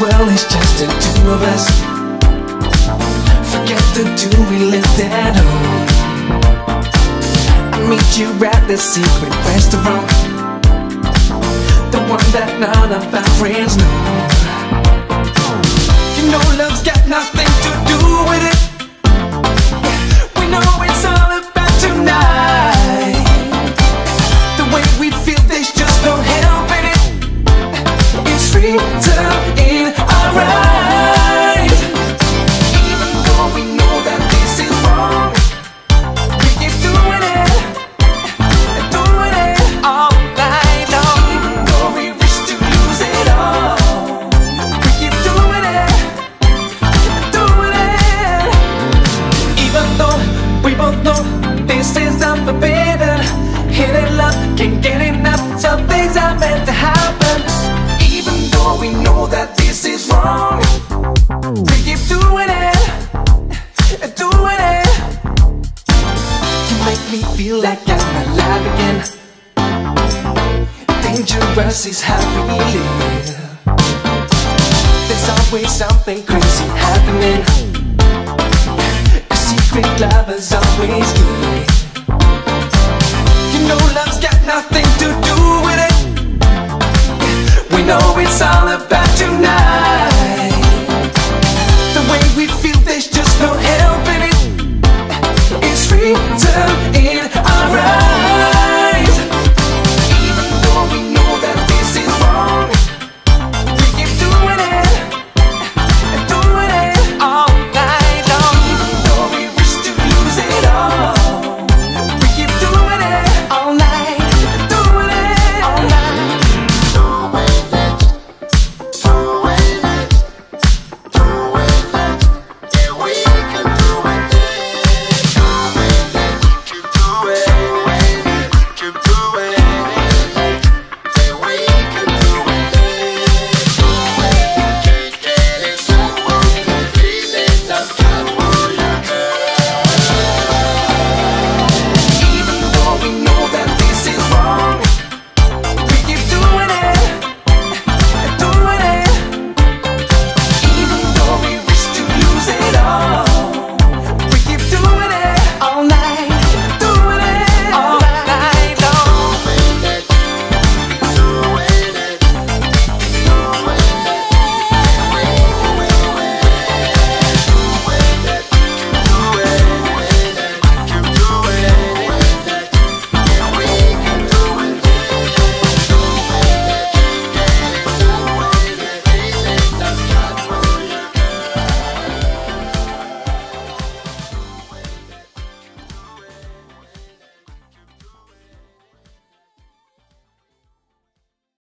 world is just the two of us. Forget the two we lived at home. I meet you at the secret restaurant, the one that none of our friends know. You know love's got nothing to do with it. We know it's all about tonight. The way we feel, there's just no helping it. It's free to unforbidden, hidden love can't get enough. Some things are meant to happen. Even though we know that this is wrong, we keep doing it, doing it. You make me feel like I'm alive again. Dangerous is how we live. There's always something crazy happening. Secret lover's always good. Know it's all about you